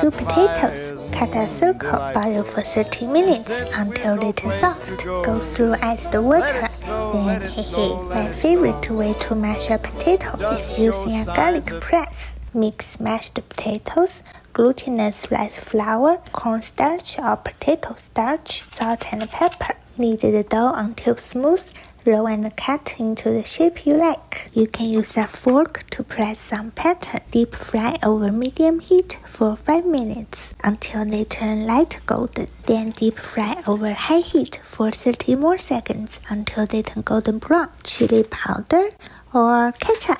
Two potatoes. Cut a circle, boil for 30 minutes until they turn soft. Go through iced water. Then, hey hey, my favorite way to mash a potato is using a garlic press. Mix mashed potatoes, glutinous rice flour, cornstarch or potato starch, salt and pepper. Knead the dough until smooth roll and cut into the shape you like. You can use a fork to press some pattern. Deep fry over medium heat for 5 minutes until they turn light golden. Then deep fry over high heat for 30 more seconds until they turn golden brown. Chili powder or ketchup.